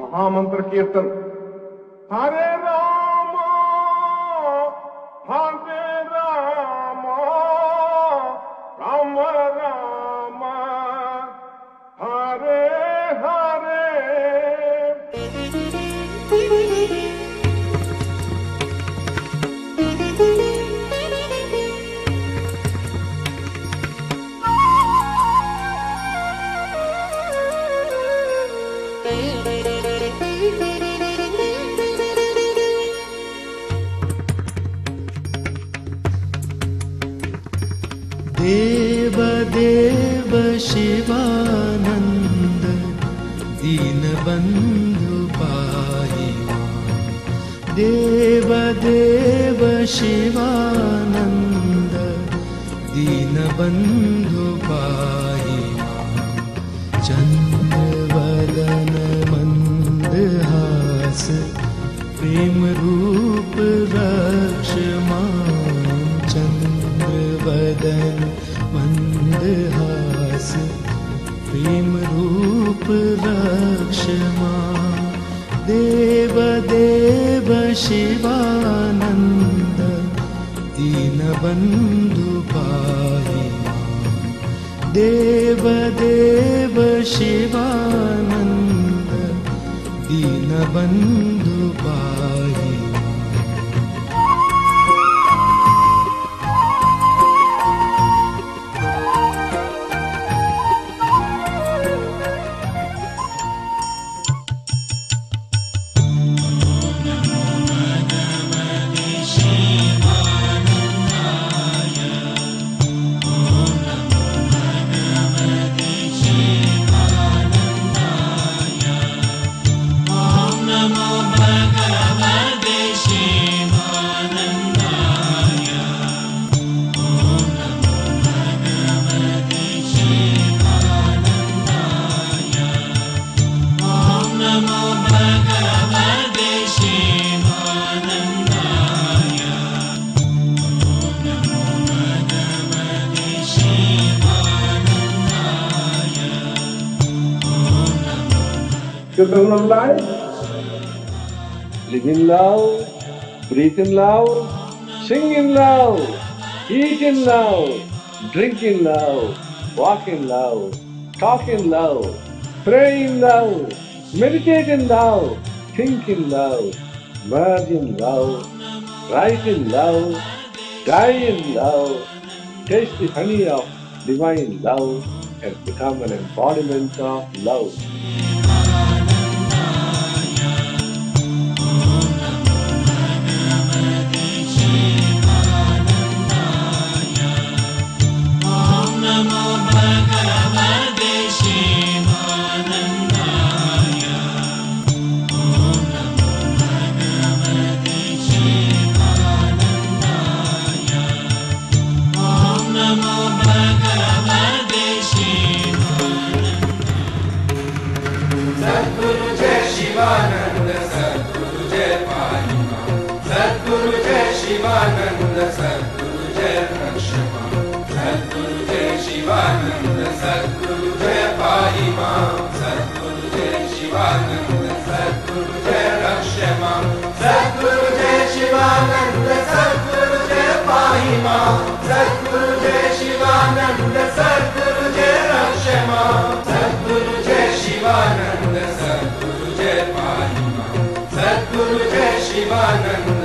महामंत्र कीर्तन हरे मां। देव देव शिवानन्द दीनबन्धु पाहि मां। चन्द्रवदन मन्दहास प्रेमरूप देव देव शिवानन्द दीनबन्धु पाहि मां। देव देव शिवानन्द दीनबन्धु Live in love, breathe in love, sing in love, eat in love, drink in love, walk in love, talk in love, pray in love, meditate in love, think in love, merge in love, write in love, die in love, taste the honey of divine love and become an embodiment of love. Shivananda सद्गुरु जय नु जय शिवानन्द सद्गुरु जय पाहि मा सद्गुरु शिवानन्द सद्गुरु शिवानन्द सद्गुरु जय पाहि मा सद्गुरु जय शिवानन्द सद्गुरु जय नुरु जय शिवानन्द सद्गुरु जय पाहि मा सद्गुरु जय शिवानन्द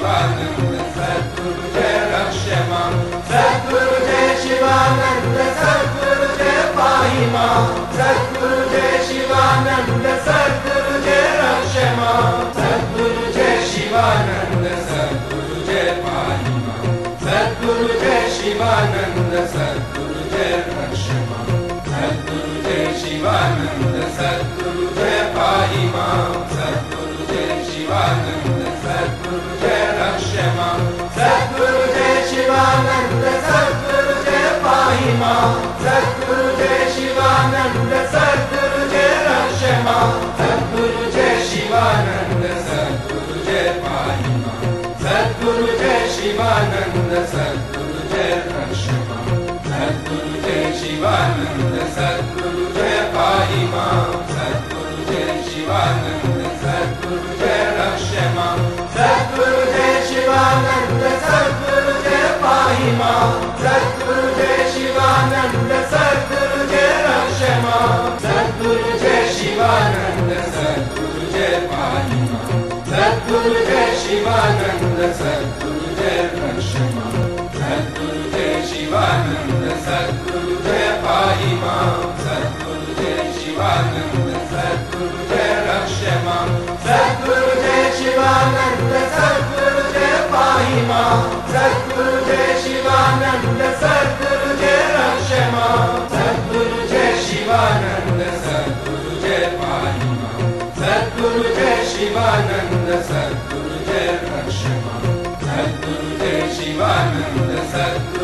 शिवानंद सद्गुरु जय रक्ष मां सद्गुरु जय शिवानंद सद्गुरु जय पाहि मां सद्गुरु जय शिवानंद सद्गुरु जय रक्ष मां सद्गुरु जय शिवानंद सद्गुरु जय पाहि मां सद्गुरु जय शिवानंद सद्गुरु जय रक्ष मां सद्गुरु जय शिवानंद सद्गुरु जय पाहि मां सद्गुरु जय शिवानंद सद्गुरु जय शिवानंद सद्गुरु जय रक्ष मां सद्गुरु जय शिवानंद सद्गुरु जय पाहि सद्गुरु जय शिवानंद सद्गुरु जय मां सद्गुरु जय शिवानंद सद्गुरु जय पाहि सद्गुरु जय शिवानंद सद्गुरु जय रक्ष मां सद्गुरु जय शिवानंद 在